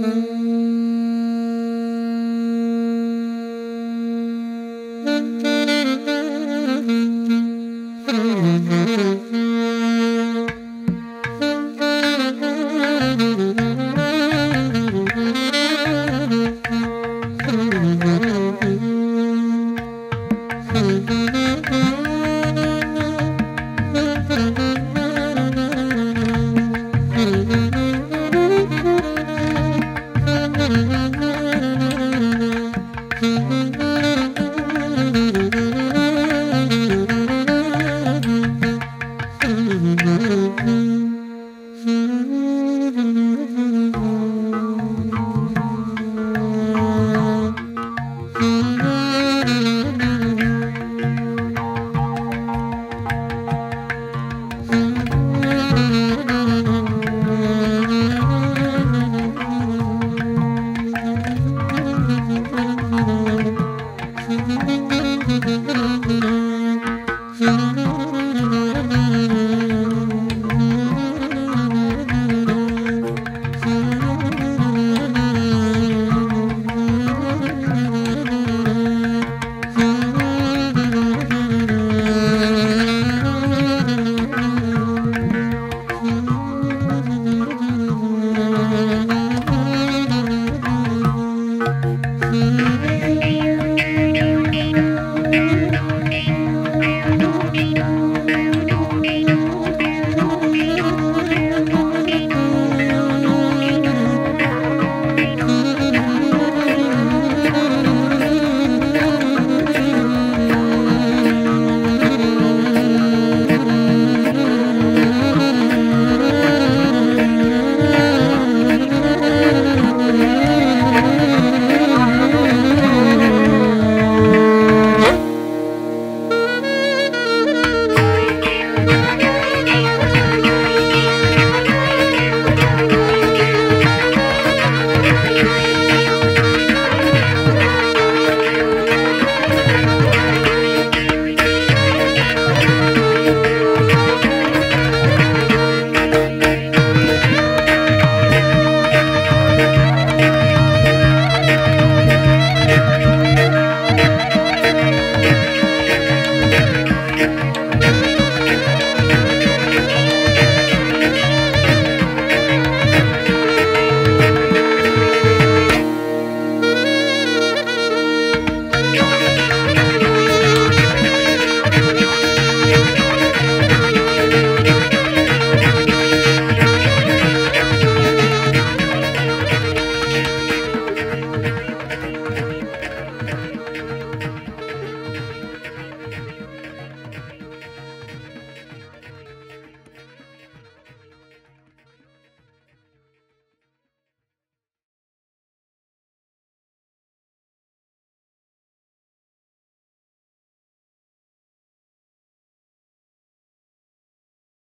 Mm-hmm.